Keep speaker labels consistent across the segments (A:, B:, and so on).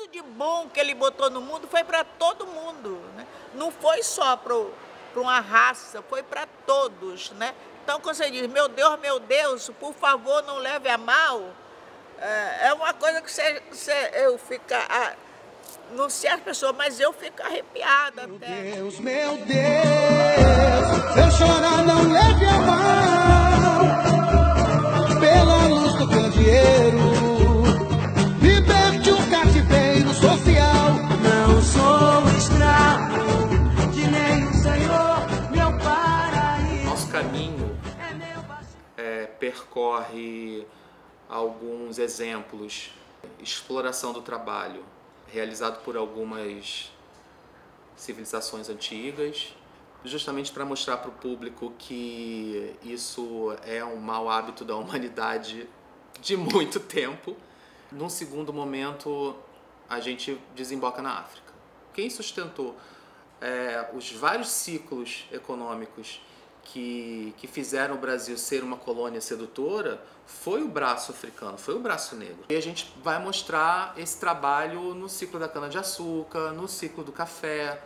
A: tudo de bom que ele botou no mundo foi para todo mundo. Né? Não foi só para uma raça, foi para todos. Né? Então, quando você diz, meu Deus, meu Deus, por favor, não leve a mal, é, é uma coisa que você, você eu fico. Não sei as pessoas, mas eu fico arrepiada
B: meu
A: até.
B: Deus, meu Deus, eu
C: percorre alguns exemplos. Exploração do trabalho, realizado por algumas civilizações antigas, justamente para mostrar para o público que isso é um mau hábito da humanidade de muito tempo. Num segundo momento, a gente desemboca na África. Quem sustentou é, os vários ciclos econômicos que, que fizeram o Brasil ser uma colônia sedutora foi o braço africano, foi o braço negro. E a gente vai mostrar esse trabalho no ciclo da cana-de-açúcar, no ciclo do café,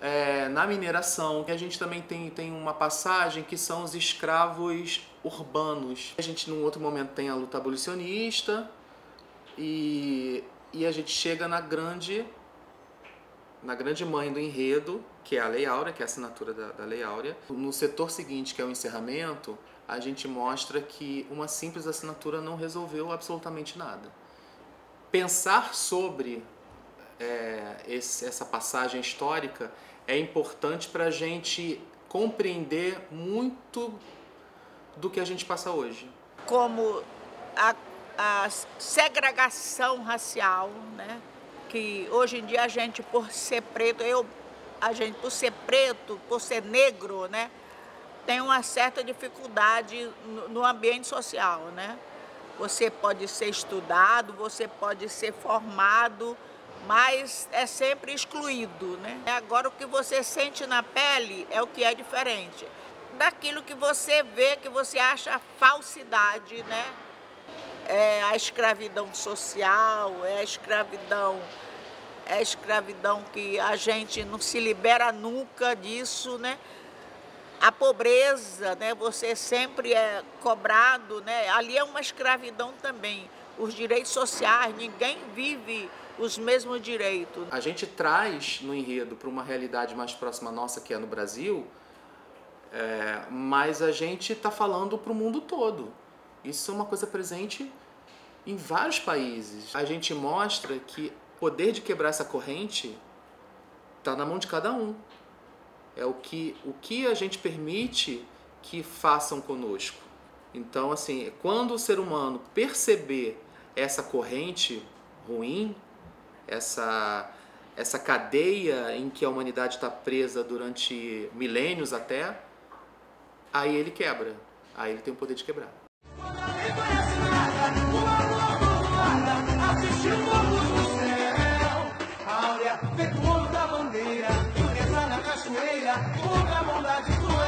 C: é, na mineração. E a gente também tem, tem uma passagem que são os escravos urbanos. A gente, num outro momento, tem a luta abolicionista e, e a gente chega na grande na grande mãe do enredo, que é a Lei Áurea, que é a assinatura da, da Lei Áurea. No setor seguinte, que é o encerramento, a gente mostra que uma simples assinatura não resolveu absolutamente nada. Pensar sobre é, esse, essa passagem histórica é importante para a gente compreender muito do que a gente passa hoje.
A: como a, a segregação racial, né? Que hoje em dia a gente, por ser preto, eu, a gente, por ser preto, por ser negro, né? Tem uma certa dificuldade no, no ambiente social, né? Você pode ser estudado, você pode ser formado, mas é sempre excluído, né? Agora o que você sente na pele é o que é diferente. Daquilo que você vê, que você acha falsidade, né? É a escravidão social, é a escravidão, é a escravidão que a gente não se libera nunca disso, né? A pobreza, né? Você sempre é cobrado, né? Ali é uma escravidão também. Os direitos sociais, ninguém vive os mesmos direitos.
C: A gente traz no enredo para uma realidade mais próxima nossa, que é no Brasil, é, mas a gente está falando para o mundo todo. Isso é uma coisa presente em vários países. A gente mostra que o poder de quebrar essa corrente está na mão de cada um. É o que, o que a gente permite que façam conosco. Então, assim, quando o ser humano perceber essa corrente ruim, essa, essa cadeia em que a humanidade está presa durante milênios até, aí ele quebra. Aí ele tem o poder de quebrar.
D: Conhece nada, o assistiu fogos no céu. Áurea, feito ouro da bandeira, pureza na cachoeira, outra bondade tua